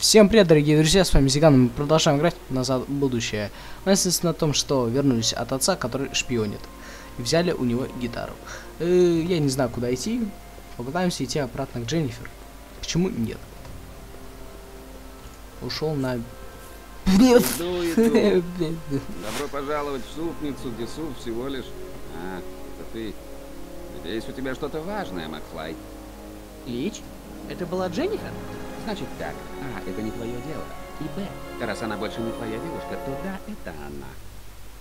Всем привет, дорогие друзья, с вами Зиган, мы продолжаем играть назад в будущее. Мы, естественно, на том, что вернулись от отца, который шпионит. И взяли у него гитару. Э, я не знаю, куда идти. Попытаемся идти обратно к Дженнифер. Почему нет? Ушел на... Иду, иду. Добро пожаловать в супницу, где суп всего лишь... А, это ты. Надеюсь, у тебя что-то важное, Макфлай. Лич? Это была Дженнифер? Значит так. А, это не твое дело. И Б. Раз она больше не твоя девушка, то да, это она.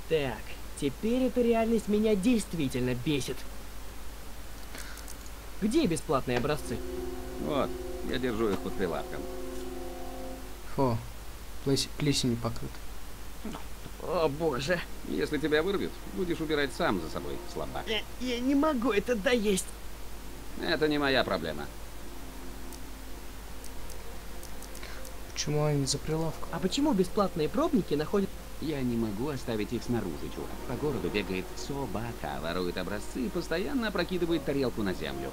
Так, теперь эта реальность меня действительно бесит. Где бесплатные образцы? Вот, я держу их под прилавком. Фу, плес- плесень покрыт. О боже, Если тебя вырвет, будешь убирать сам за собой, слабак. я, я не могу это доесть. Это не моя проблема. Почему они за прилавком? А почему бесплатные пробники находят... Я не могу оставить их снаружи, чувак. По городу бегает собака, ворует образцы и постоянно опрокидывает тарелку на землю.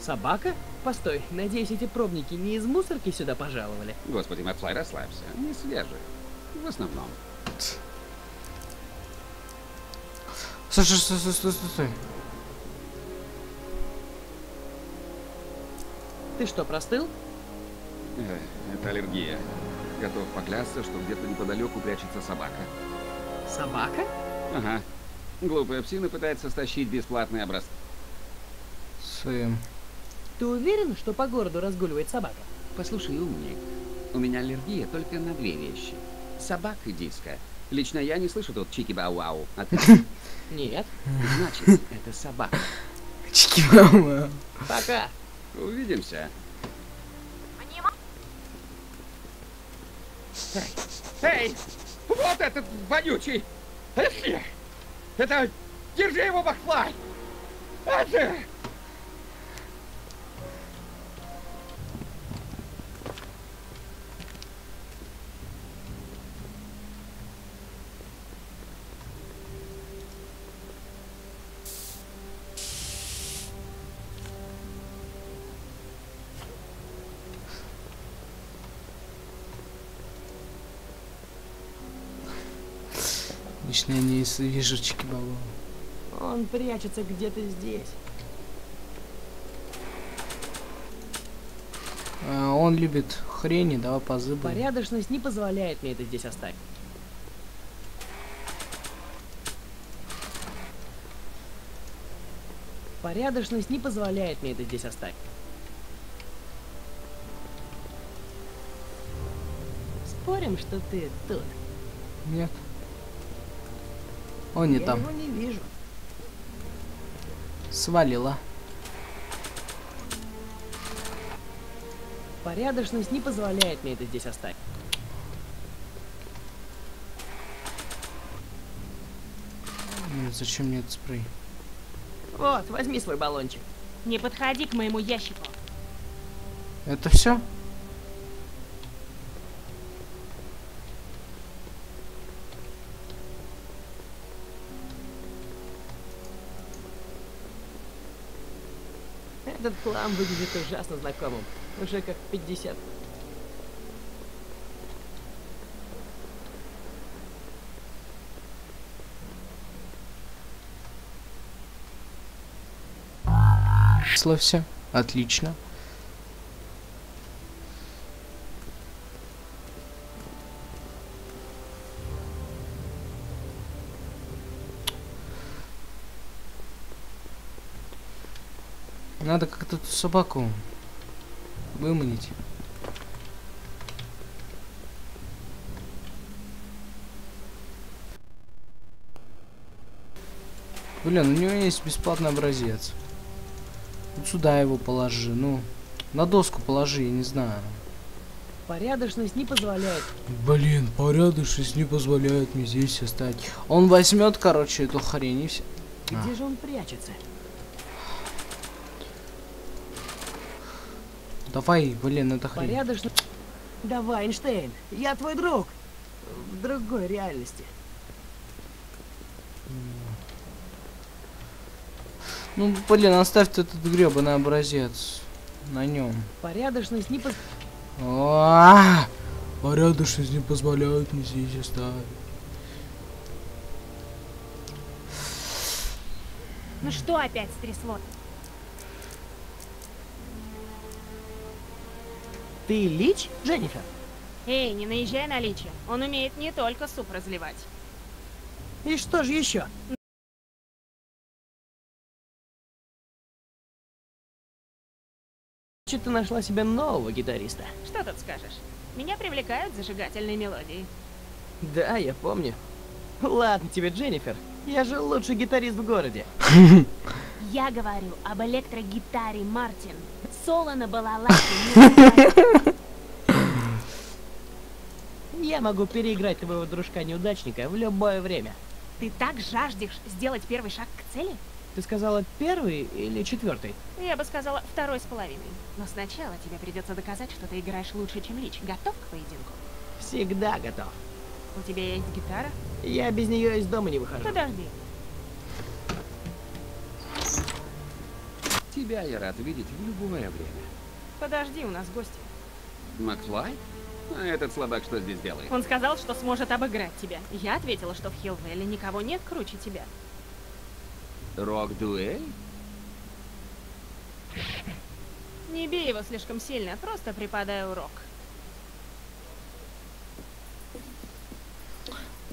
Собака? Постой, надеюсь, эти пробники не из мусорки сюда пожаловали? Господи, Макфлай, расслабься. Не свежие. В основном. Стой, стой, стой, стой, стой. Ты что, простыл? Э, Это аллергия. Готов поклясться, что где-то неподалеку прячется собака. Собака? Ага. Глупая псина пытается стащить бесплатный образцы. Своим. Ты уверен, что по городу разгуливает собака? Послушай, умник, у меня аллергия только на две вещи. Собак и диско. Лично я не слышу тут чики-бау-вау. А ты? Нет. Значит, это собака. Чики мама. Пока. Увидимся. Эй! Вот этот вонючий! Эшли! Это... Держи его, Макфлай! Это... Лично я не вижу чики бабу. Он прячется где-то здесь. А, он любит хрени, давай позыбаем. Порядочность не позволяет мне это здесь оставить. Порядочность не позволяет мне это здесь оставить. Спорим, что ты тут? Нет. Он не Я там. его не вижу. Свалила. Порядочность не позволяет мне это здесь оставить. Нет, зачем мне этот спрей? Вот, возьми свой баллончик. Не подходи к моему ящику. Это все? Этот хлам выглядит ужасно знакомым. Уже как 50. Шло все. Отлично. Надо как-то эту собаку выманить. Блин, у него есть бесплатный образец. Вот сюда его положи, ну. На доску положи, я не знаю. Порядочность не позволяет. Блин, порядочность не позволяет мне здесь оставить. Он возьмет, короче, эту хрень и все. А. Где же он прячется? Давай, блин, это хрень. Порядочно. Давай, Эйнштейн, я твой друг. В другой реальности. Ну, блин, оставь ты этот гребаный образец. на нем. Порядочность не поз... А, Порядочность не позволяет мне здесь оставить. Ну что опять стрясло? Ты Лич, Дженнифер? Эй, не наезжай на Лича. Он умеет не только суп разливать. И что же еще? Че ты нашла себе нового гитариста? Что тут скажешь? Меня привлекают зажигательные мелодии. Да, я помню. Ладно тебе, Дженнифер. Я же лучший гитарист в городе. Я говорю об электрогитаре Мартин. Соло на балалайке. Я могу переиграть твоего дружка-неудачника в любое время. Ты так жаждешь сделать первый шаг к цели? Ты сказала первый или четвертый? Я бы сказала второй с половиной. Но сначала тебе придется доказать, что ты играешь лучше, чем Лич. Готов к поединку? Всегда готов. У тебя есть гитара? Я без нее из дома не выхожу. Подожди. Тебя я рад видеть в любое время. Подожди, у нас гости. Макфлай? А этот слабак что здесь делает? Он сказал, что сможет обыграть тебя. Я ответила, что в Хилвелле никого нет круче тебя. Рок-дуэль? Не бей его слишком сильно, просто преподай урок.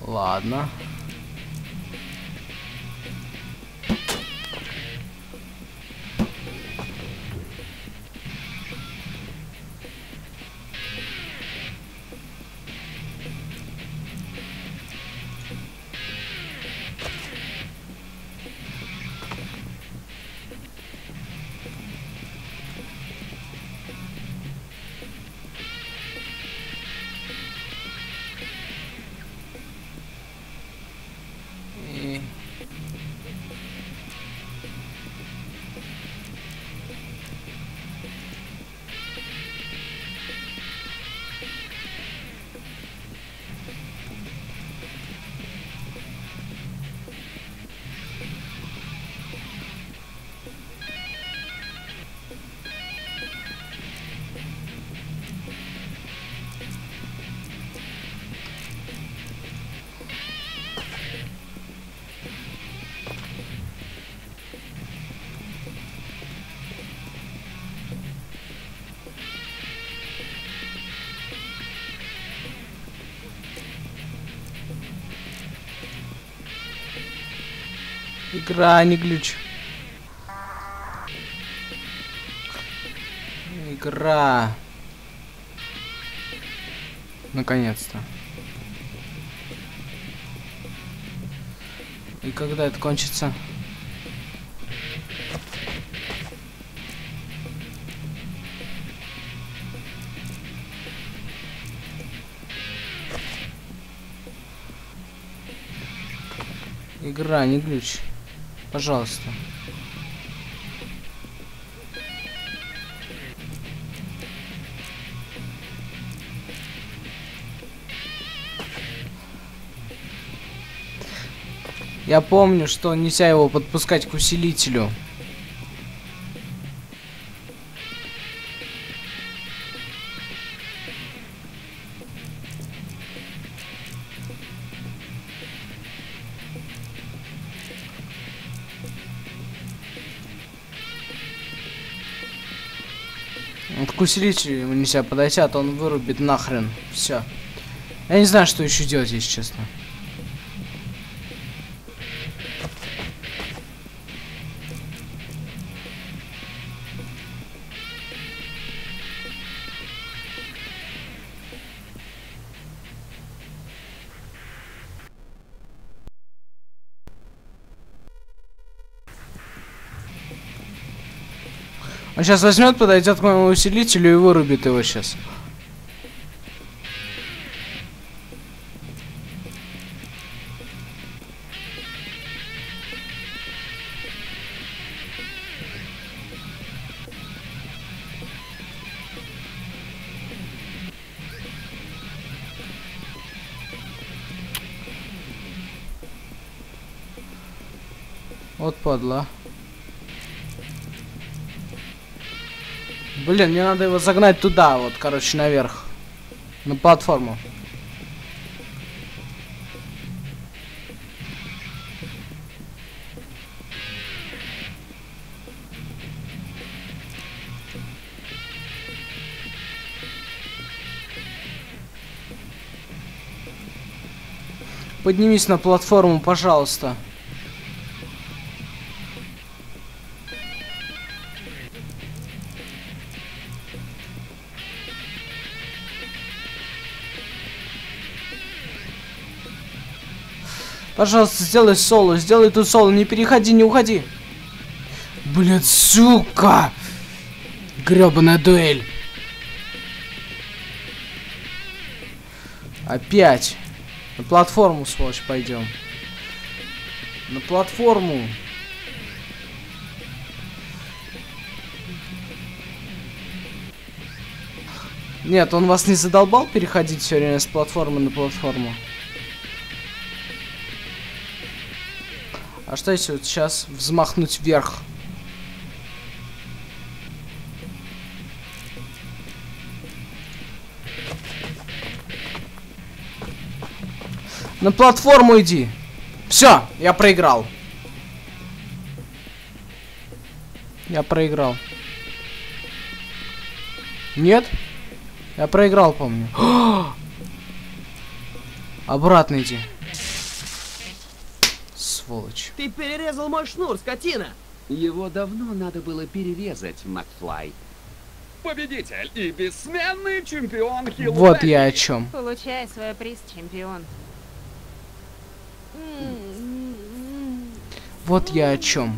Ладно. Игра, а не глюч. Игра. Наконец-то. И когда это кончится? Игра, не глюч. Пожалуйста. Я помню, что нельзя его подпускать к усилителю. К усилителю нельзя подойти, а то он вырубит нахрен. Все. Я не знаю, что еще делать, если честно. Он сейчас возьмет, подойдет к моему усилителю и вырубит его сейчас. Вот падла. Блин, мне надо его загнать туда, вот, короче, наверх. На платформу. Поднимись на платформу, пожалуйста. Пожалуйста, сделай соло, сделай тут соло, не переходи, не уходи. Блин, сука! Гребаная дуэль. Опять. На платформу, сволочь, пойдем. На платформу. Нет, он вас не задолбал переходить все время с платформы на платформу? А что если вот сейчас взмахнуть вверх? На платформу иди. Все, я проиграл. Я проиграл. Нет? Я проиграл, помню. Обратно иди. Сволочь. Ты перерезал мой шнур, скотина! Его давно надо было перерезать, Макфлай. Победитель и бессменный чемпион Хилл Вот я о чем. Получай свой приз, чемпион. Вот я о чем.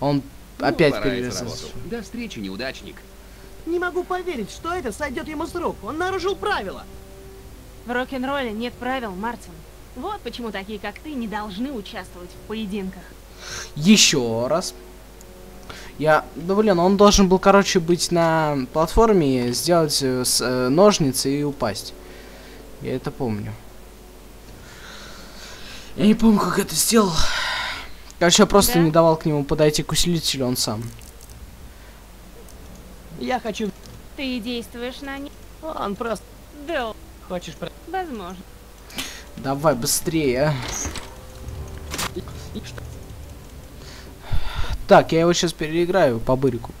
Он Ну, опять перерезал. До встречи, неудачник. Не могу поверить, что это сойдет ему с рук. Он нарушил правила. В рок-н-ролле нет правил, Мартин. Вот почему такие, как ты, не должны участвовать в поединках. Еще раз. Я, да блин, он должен был, короче, быть на платформе, сделать э, с, э, ножницы и упасть. Я это помню. Я не помню, как это сделал. Короче, я просто Да? не давал к нему подойти к усилителю, он сам. Я хочу... Ты действуешь на них? Он просто... Да, Хочешь про... возможно. Давай быстрее. Так, я его сейчас переиграю по бырику.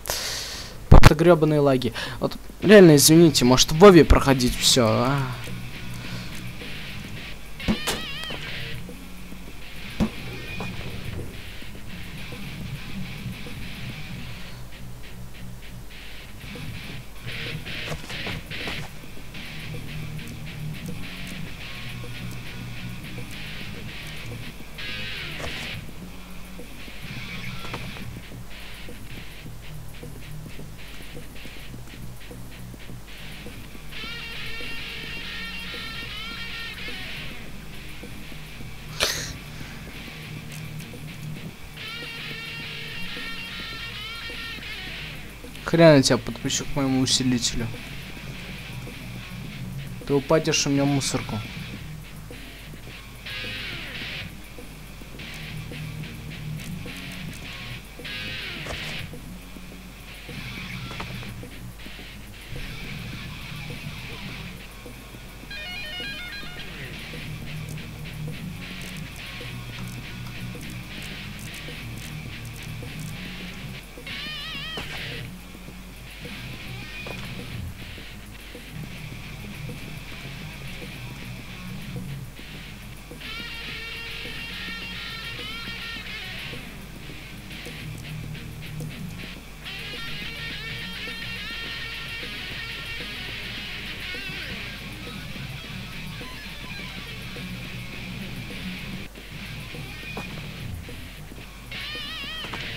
Просто гребаные лаги. Вот реально извините, может Вове проходить все, а? Хрен я тебя подпущу к моему усилителю. Ты упадешь у меня мусорку.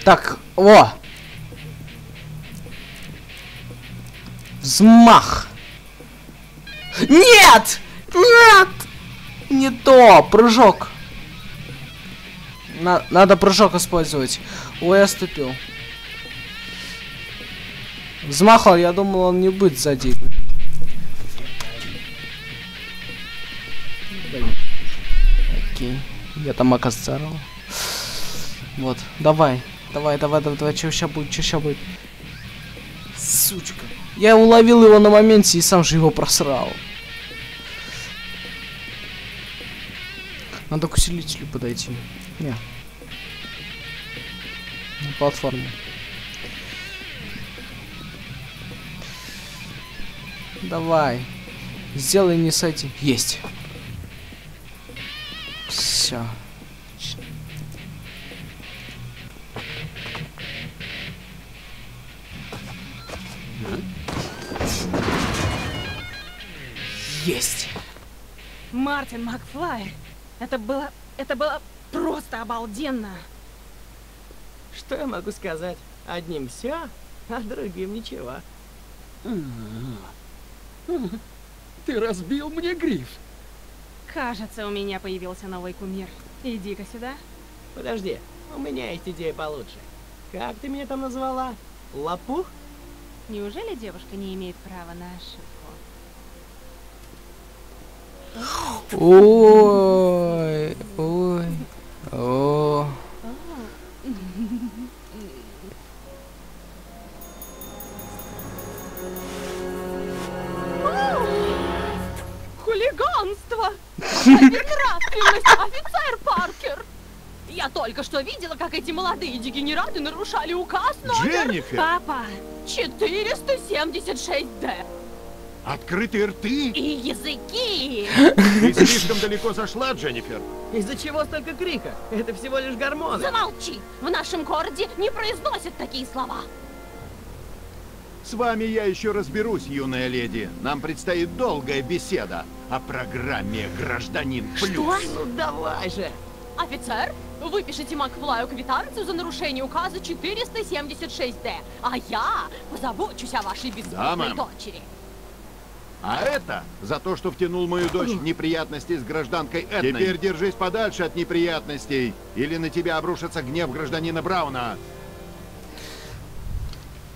Так, о! Взмах! Нет! Нет! Не то! Прыжок! На- надо прыжок использовать. Ой, я ступил. Взмахал, я думал, он не будет сзади. Окей. Я там оказался. Вот, давай. Давай, давай, давай, давай, что сейчас будет, что сейчас будет? Сучка. Я уловил его на моменте и сам же его просрал. Надо к усилителю подойти. Не. На платформу. Давай. Сделай не с этим. Есть. Все. Есть. Мартин Макфлай, это было... это было просто обалденно. Что я могу сказать? Одним все, а другим ничего. Ты разбил мне гриф. Кажется, у меня появился новый кумир. Иди-ка сюда. Подожди, у меня есть идея получше. Как ты меня там назвала? Лопух? Неужели девушка не имеет права на ошибку? Ой, ой, о. Хулиганство! Безнравственность, офицер Паркер! Я только что видела, как эти молодые дегенераты нарушали указ номер Дженнифер! Папа! 476-Д. Открытые рты! И языки! Ты слишком далеко зашла, Дженнифер. Из-за чего столько крика? Это всего лишь гормоны. Замолчи! В нашем городе не произносят такие слова. С вами я еще разберусь, юная леди. Нам предстоит долгая беседа о программе «Гражданин Плюс». Ну давай же! Офицер, выпишите Макфлаю квитанцию за нарушение указа 476-Д, а я позабочусь о вашей безумной дочери. А это за то, что втянул мою дочь в неприятности с гражданкой Эдной. Теперь держись подальше от неприятностей, или на тебя обрушится гнев гражданина Брауна.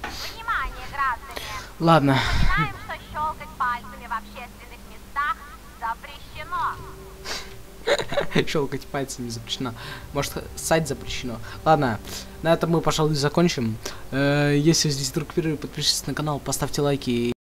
Внимание, граждане! Ладно. Знаем, что щелкать пальцами в общественных местах запрещено. Щелкать пальцами запрещено. Может, ссать запрещено. Ладно, на этом мы, пожалуй, закончим. Э, Если здесь вдруг впервые, подпишитесь на канал, поставьте лайки.